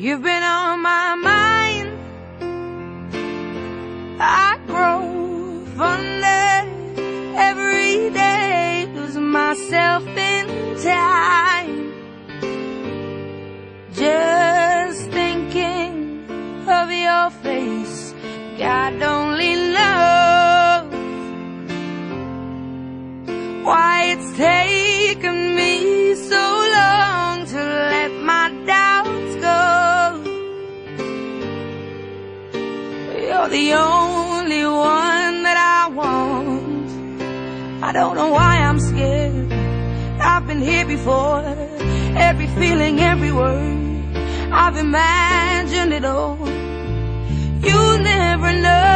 You've been on my mind. I grow fonder every day, lose myself in time. Just thinking of your face, God only knows why it's taken me The only one that I want. I don't know why I'm scared. I've been here before. Every feeling, every word. I've imagined it all. You never know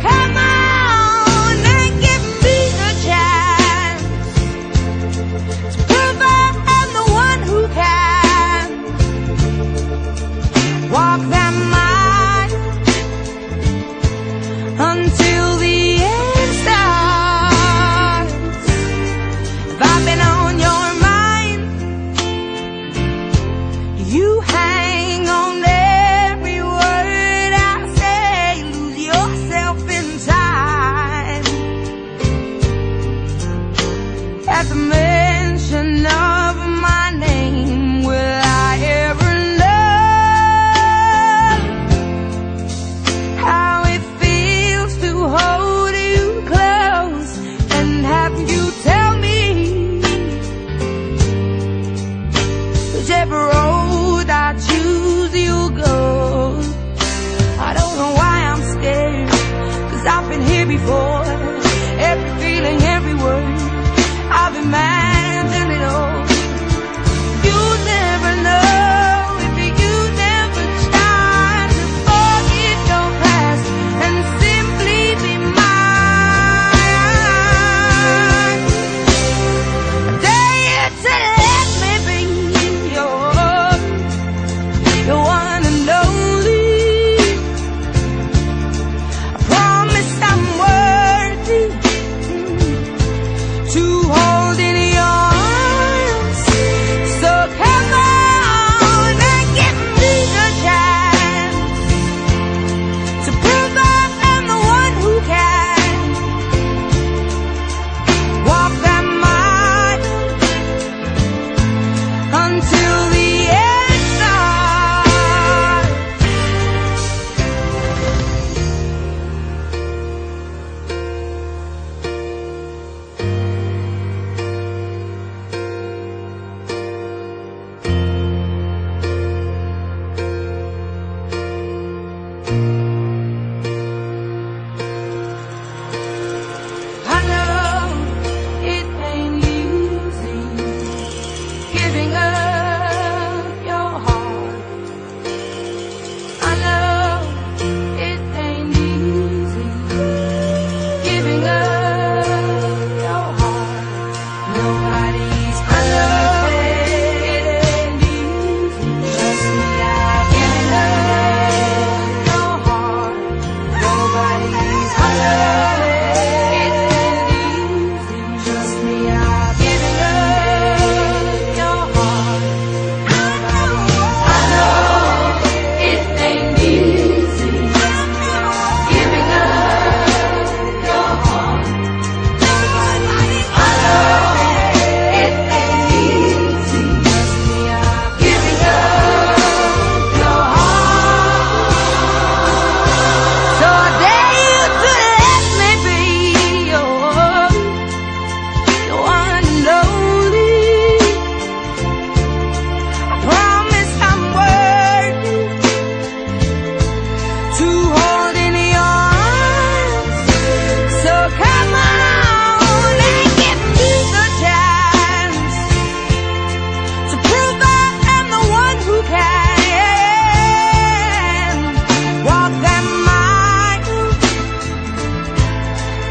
come on boy.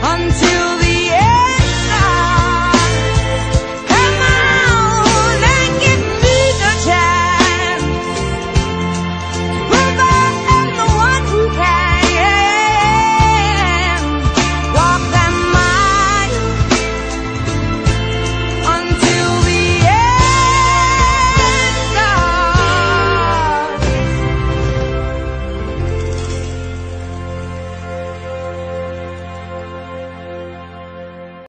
until the